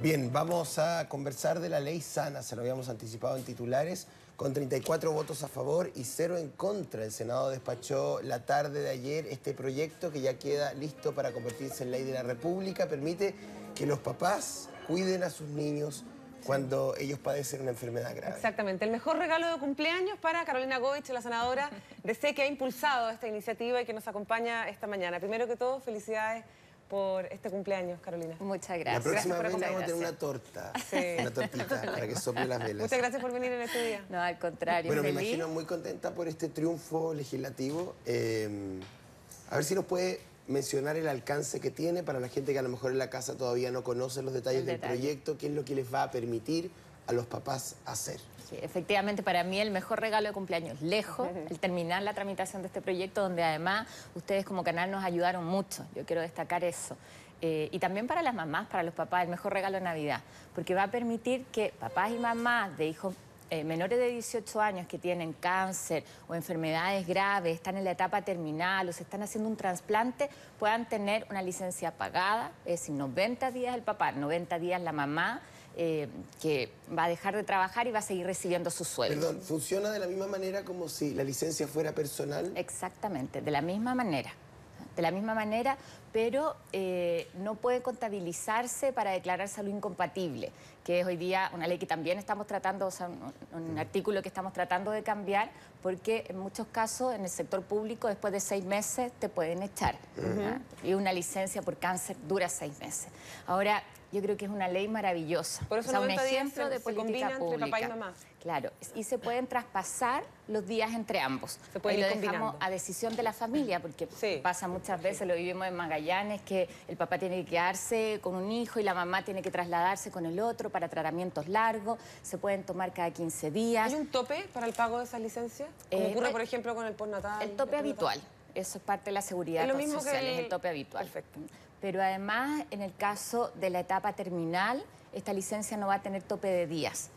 Bien, vamos a conversar de la ley sana, se lo habíamos anticipado en titulares, con 34 votos a favor y cero en contra. El Senado despachó la tarde de ayer este proyecto que ya queda listo para convertirse en ley de la República. Permite que los papás cuiden a sus niños cuando ellos padecen una enfermedad grave. Exactamente. El mejor regalo de cumpleaños para Carolina Goich, la senadora de C, que ha impulsado esta iniciativa y que nos acompaña esta mañana. Primero que todo, felicidades por este cumpleaños, Carolina. Muchas La gracias. próxima Gracias por vez le vamos a tener una torta, Sí. una tortita para que sople las velas. Muchas gracias por venir en este día. No, al contrario, Bueno, me imagino muy contenta por este triunfo legislativo. Eh, a ver si nos puede mencionar el alcance que tiene para la gente que a lo mejor en la casa todavía no conoce los detalles El del detalle. proyecto, qué es lo que les va a permitir a los papás hacer. Sí, efectivamente, para mí el mejor regalo de cumpleaños, lejos, el terminar la tramitación de este proyecto, donde además ustedes como canal nos ayudaron mucho. Yo quiero destacar eso. Eh, y también para las mamás, para los papás, el mejor regalo de Navidad, porque va a permitir que papás y mamás de hijos eh, menores de 18 años que tienen cáncer o enfermedades graves, están en la etapa terminal o se están haciendo un trasplante, puedan tener una licencia pagada, es decir, 90 días el papá, 90 días la mamá, eh, que va a dejar de trabajar y va a seguir recibiendo su sueldo. Perdón, ¿funciona de la misma manera como si la licencia fuera personal? Exactamente, de la misma manera. De la misma manera, pero eh, no puede contabilizarse para declararse lo incompatible, que es hoy día una ley que también estamos tratando, o sea, un, un artículo que estamos tratando de cambiar, porque en muchos casos en el sector público después de seis meses te pueden echar. Y una licencia por cáncer dura seis meses. Ahora, yo creo que es una ley maravillosa. Por eso O sea, un 90 días ejemplo se- de se política combina entre papá y pública. mamá. Claro, y se pueden traspasar los días entre ambos. Se pueden Ahí ir lo dejamos a decisión de la familia, porque Sí. pasa muchas veces, lo vivimos en Magallanes, que el papá tiene que quedarse con un hijo y la mamá tiene que trasladarse con el otro para tratamientos largos, se pueden tomar cada 15 días. ¿Hay un tope para el pago de esas licencias? Como Eh, ocurre, por ejemplo, con el postnatal. El tope habitual, eso es parte de la seguridad Es lo mismo social, que el tope habitual. Perfecto. Pero además, en el caso de la etapa terminal, esta licencia no va a tener tope de días.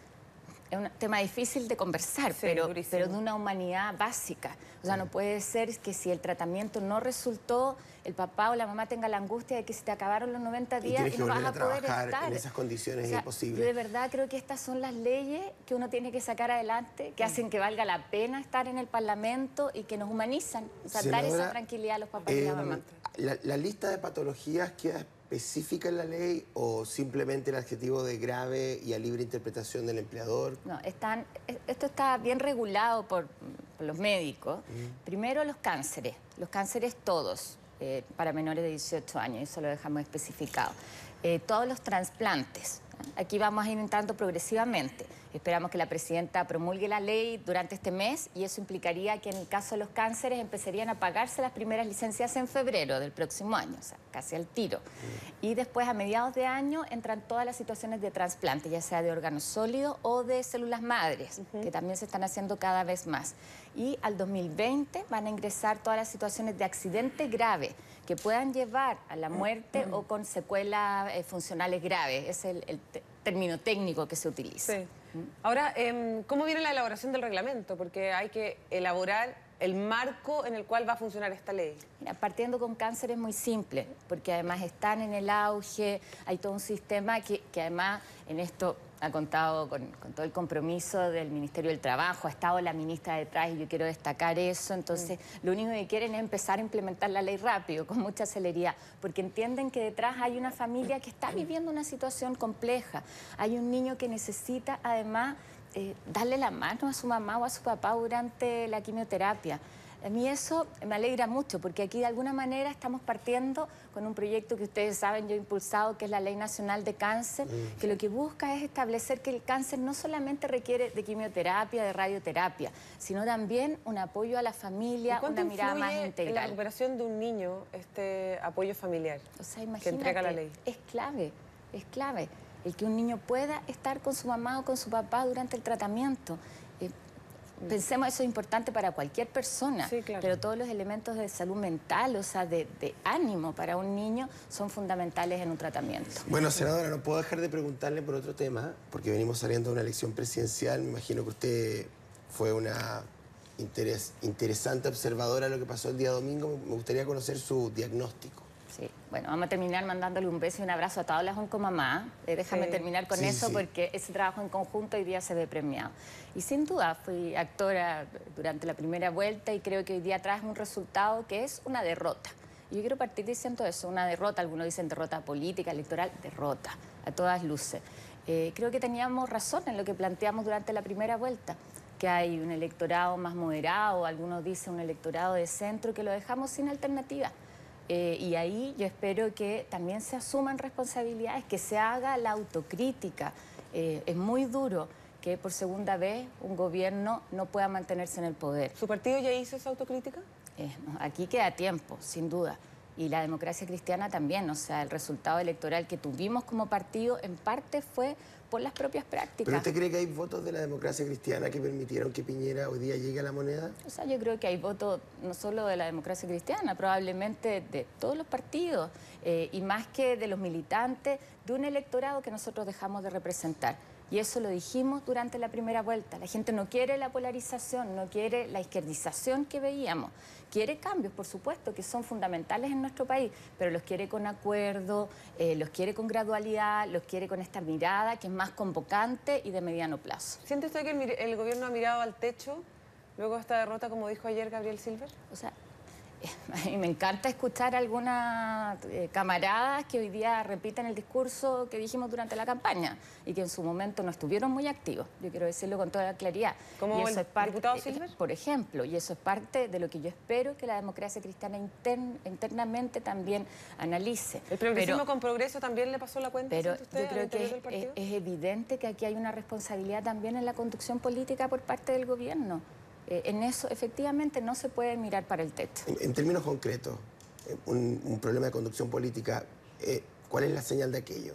Es un tema difícil de conversar, Sí, pero, durísimo. pero de una humanidad básica. O sea, no puede ser que si el tratamiento no resultó, el papá o la mamá tenga la angustia de que se te acabaron los 90 Y días y, que no vas a a poder estar. en esas condiciones, O es sea, imposible. Yo de verdad creo que estas son las leyes que uno tiene que sacar adelante, que hacen que valga la pena estar en el Parlamento y que nos humanizan. O sea, dar Senadora, esa tranquilidad a los papás y la eh, mamá. la, la lista de patologías queda específica en la ley o simplemente el adjetivo de grave y a libre interpretación del empleador? No, están, e- esto está bien regulado por, por los médicos. Primero los cánceres, los cánceres todos, eh, para menores de 18 años, eso lo dejamos especificado. Eh, todos los trasplantes. Aquí vamos a ir entrando progresivamente. Esperamos que la presidenta promulgue la ley durante este mes y eso implicaría que en el caso de los cánceres empezarían a pagarse las primeras licencias en febrero del próximo año, o sea, casi al tiro. Y después, a mediados de año, entran todas las situaciones de trasplante, ya sea de órganos sólidos o de células madres, que también se están haciendo cada vez más. Y al 2020 van a ingresar todas las situaciones de accidente grave que puedan llevar a la muerte o con secuelas eh, funcionales graves. Es el, el término técnico que se utiliza. Sí. Ahora, em, ¿cómo viene la elaboración del reglamento? Porque hay que elaborar el marco en el cual va a funcionar esta ley. Partiendo con cáncer es muy simple, porque además están en el auge, hay todo un sistema que, que además en esto ha contado con, con todo el compromiso del Ministerio del Trabajo, ha estado la ministra detrás y yo quiero destacar eso, entonces lo único que quieren es empezar a implementar la ley rápido, con mucha celeridad, porque entienden que detrás hay una familia que está viviendo una situación compleja, hay un niño que necesita además eh, darle la mano a su mamá o a su papá durante la quimioterapia. A mí eso me alegra mucho porque aquí de alguna manera estamos partiendo con un proyecto que ustedes saben yo he impulsado, que es la Ley Nacional de Cáncer, que lo que busca es establecer que el cáncer no solamente requiere de quimioterapia, de radioterapia, sino también un apoyo a la ¿Y familia, una mirada más influye en la integral. recuperación de un niño este apoyo familiar? O sea, que entrega la ley. es clave, es clave. El que un niño pueda estar con su mamá o con su papá durante el tratamiento. Pensemos, eso es importante para cualquier persona, Sí, claro. pero todos los elementos de salud mental, o sea, de, de ánimo para un niño, son fundamentales en un tratamiento. Bueno, senadora, no puedo dejar de preguntarle por otro tema, porque venimos saliendo de una elección presidencial. Me imagino que usted fue una interes- interesante observadora de lo que pasó el día domingo. Me gustaría conocer su diagnóstico. Sí, bueno, vamos a terminar mandándole un beso y un abrazo a todas las oncomamás. Eh, déjame Sí. terminar con Sí, eso sí. porque ese trabajo en conjunto hoy día se ve premiado. Y sin duda fui actora durante la primera vuelta y creo que hoy día trae un resultado que es una derrota. Y yo quiero partir diciendo eso, una derrota, algunos dicen derrota política, electoral, derrota, a todas luces. Eh, creo que teníamos razón en lo que planteamos durante la primera vuelta que hay un electorado más moderado, algunos dicen un electorado de centro, que lo dejamos sin alternativa. Eh, y ahí yo espero que también se asuman responsabilidades, que se haga la autocrítica. Eh, es muy duro que por segunda vez un gobierno no pueda mantenerse en el poder. ¿Su partido ya hizo esa autocrítica? Eh, no, aquí queda tiempo, sin duda. Y la democracia cristiana también, o sea, el resultado electoral que tuvimos como partido en parte fue por las propias prácticas. ¿Pero usted cree que hay votos de la democracia cristiana que permitieron que Piñera hoy día llegue a la moneda? O sea, yo creo que hay votos no solo de la democracia cristiana, probablemente de todos los partidos, eh, y más que de los militantes, de un electorado que nosotros dejamos de representar. Y eso lo dijimos durante la primera vuelta. La gente no quiere la polarización, no quiere la izquierdización que veíamos. Quiere cambios, por supuesto, que son fundamentales en nuestro país, pero los quiere con acuerdo, eh, los quiere con gradualidad, los quiere con esta mirada que es más convocante y de mediano plazo. ¿Siente usted que el, el gobierno ha mirado al techo luego de esta derrota, como dijo ayer Gabriel Silver? O sea, a mí me encanta escuchar algunas eh, camaradas que hoy día repiten el discurso que dijimos durante la campaña y que en su momento no estuvieron muy activos. Yo quiero decirlo con toda claridad. ¿Como Y el diputado eh, Silver? Por ejemplo, y eso es parte de lo que yo espero que la democracia cristiana intern- internamente también analice. ¿El progresismo Pero- con progreso también le pasó la cuenta, pero usted, yo creo que es, es- es evidente que aquí hay una responsabilidad también en la conducción política por parte del gobierno. Eh, en eso efectivamente no se puede mirar para el techo. En, en términos concretos, eh, un, un problema de conducción política, eh, ¿cuál es la señal de aquello?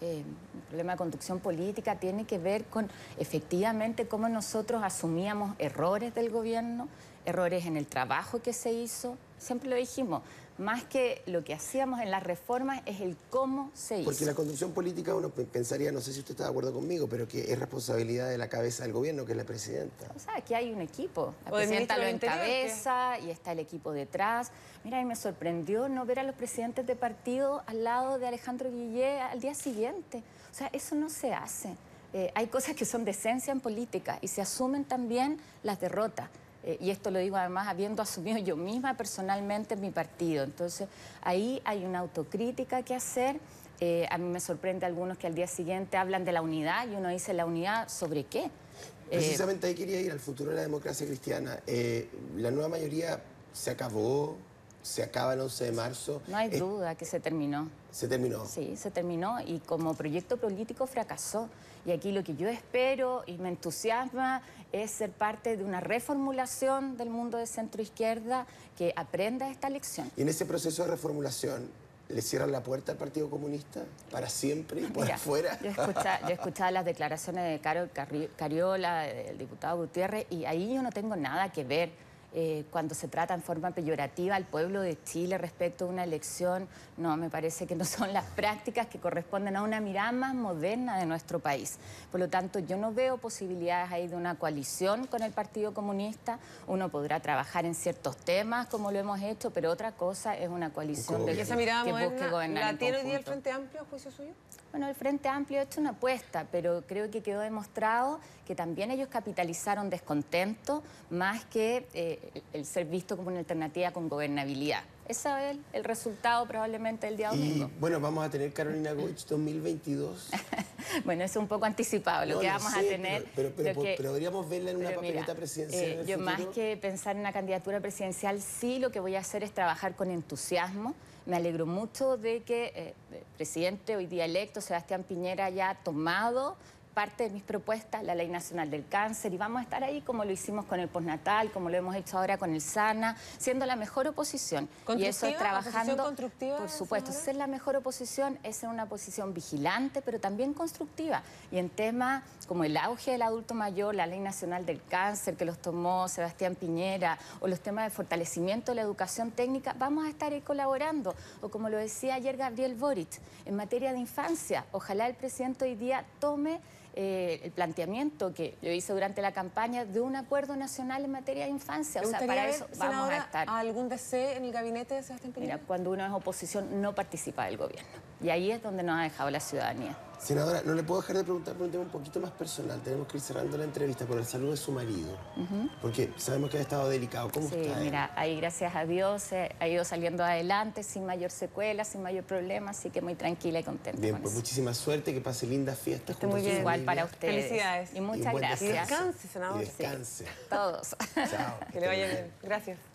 eh, un problema de conducción política tiene que ver con efectivamente cómo nosotros asumíamos errores del gobierno, errores en el trabajo que se hizo. Siempre lo dijimos, más que lo que hacíamos en las reformas es el cómo se hizo. Porque la conducción política uno pe- pensaría, no sé si usted está de acuerdo conmigo, pero que es responsabilidad de la cabeza del gobierno, que es la presidenta. O sea, aquí hay un equipo. La O presidenta lo encabeza y está el equipo detrás. Mira, y me sorprendió no ver a los presidentes de partido al lado de Alejandro Guillé al día siguiente. O sea, eso no se hace. Eh, hay cosas que son de esencia en política y se asumen también las derrotas. Eh, y esto lo digo además habiendo asumido yo misma personalmente en mi partido. Entonces, ahí hay una autocrítica que hacer. Eh, a mí me sorprende algunos que al día siguiente hablan de la unidad y uno dice, ¿la unidad sobre qué? Eh, Precisamente ahí quería ir al futuro de la democracia cristiana. La nueva mayoría se acabó, se acaba el 11 de marzo. no hay Eh, duda que se terminó. se terminó. Sí, se terminó y como proyecto político fracasó. Y aquí lo que yo espero y me entusiasma es ser parte de una reformulación del mundo de centro izquierda que aprenda esta lección. Y en ese proceso de reformulación, ¿le cierran la puerta al Partido Comunista para siempre y por Mira, afuera? Yo escuchaba, yo escuchaba las declaraciones de Carol Cariola, del diputado Gutiérrez, y ahí yo no tengo nada que ver. Eh, cuando se trata en forma peyorativa al pueblo de Chile respecto a una elección, no, me parece que no son las prácticas que corresponden a una mirada más moderna de nuestro país. Por lo tanto, yo no veo posibilidades ahí de una coalición con el Partido Comunista. Uno podrá trabajar en ciertos temas como lo hemos hecho, pero otra cosa es una coalición de ¿Y esa mirada que busque gobernar la en tiene hoy día el. Frente Amplio, a juicio suyo? Bueno, el Frente Amplio ha hecho una apuesta, pero creo que quedó demostrado que también ellos capitalizaron descontento más que eh, el- ser visto como una alternativa con gobernabilidad. Ese es el, el resultado probablemente del día Y domingo. bueno, vamos a tener Carolina Goich 2022. Bueno, eso es un poco anticipado. Lo No, que vamos sé, a tener. Pero, pero, pero, lo que- pero deberíamos verla en una mira, papeleta presidencial. eh, en el yo más que pensar en una candidatura presidencial, sí lo que voy a hacer es trabajar con entusiasmo. Me alegro mucho de que eh, el presidente hoy día electo, Sebastián Piñera, haya tomado parte de mis propuestas, la Ley Nacional del Cáncer, y vamos a estar ahí como lo hicimos con el postnatal, como lo hemos hecho ahora con el SANA, siendo la mejor oposición. Y eso trabajando, ¿Oposición constructiva, por supuesto, ser la mejor oposición es ser una oposición vigilante, pero también constructiva. Y en temas como el auge del adulto mayor, la Ley Nacional del Cáncer que los tomó Sebastián Piñera, o los temas de fortalecimiento de la educación técnica, vamos a estar ahí colaborando. O como lo decía ayer Gabriel Boric, en materia de infancia, ojalá el presidente hoy día tome eh, el planteamiento que yo hice durante la campaña de un acuerdo nacional en materia de infancia. ¿Le O sea, para eso vamos a estar. algún DC en el gabinete de Sebastián Piñera? Mira, cuando uno es oposición no participa del gobierno. Y ahí es donde nos ha dejado la ciudadanía. Senadora, no le puedo dejar de preguntar por un tema un poquito más personal. Tenemos que ir cerrando la entrevista por la salud de su marido. Porque sabemos que ha estado delicado. ¿Cómo Sí, está? él? mira, ahí gracias a Dios eh, ha ido saliendo adelante sin mayor secuela, sin mayor problema, así que muy tranquila y contenta. Bien, con pues eso. muchísima suerte, que pase lindas fiestas. esté muy bien. Igual para ustedes. Felicidades. Y Y muchas gracias. descanso. Descanse, senadora. Y descanse. Todos. Chao. Que le vaya bien. Gracias.